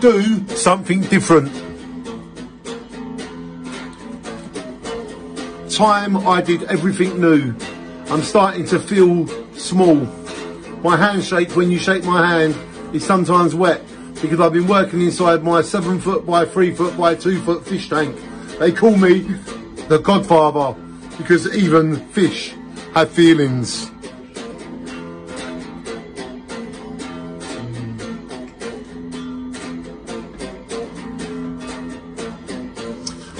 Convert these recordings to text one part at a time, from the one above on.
Do something different. Time I did everything new. I'm starting to feel small. My handshake when you shake my hand is sometimes wet because I've been working inside my seven foot by three foot by two foot fish tank. They call me the Godfather because even fish have feelings.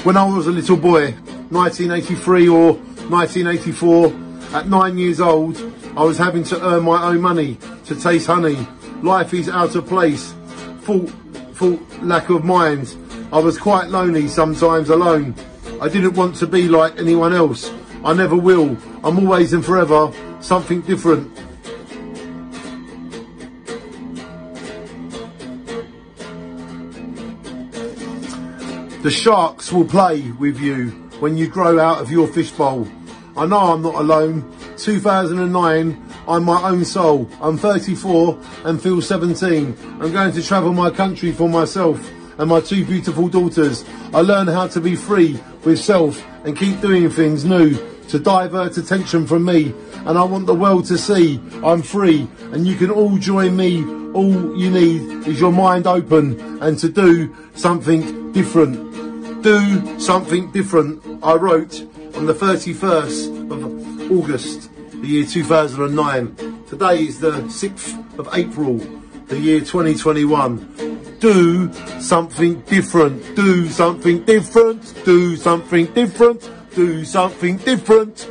When I was a little boy, 1983 or 1984, at nine years old, I was having to earn my own money to taste honey. Life is out of place. Fault, fault, lack of mind. I was quite lonely, sometimes alone. I didn't want to be like anyone else. I never will. I'm always and forever something different. The sharks will play with you when you grow out of your fishbowl. I know I'm not alone. 2009, I'm my own soul. I'm 34 and feel 17. I'm going to travel my country for myself and my two beautiful daughters. I learn how to be free with self and keep doing things new to divert attention from me. And I want the world to see I'm free and you can all join me. All you need is your mind open and to do something different. Do something different. I wrote on the 31st of August, the year 2009. Today is the 6th of April, the year 2021. Do something different. Do something different. Do something different. Do something different.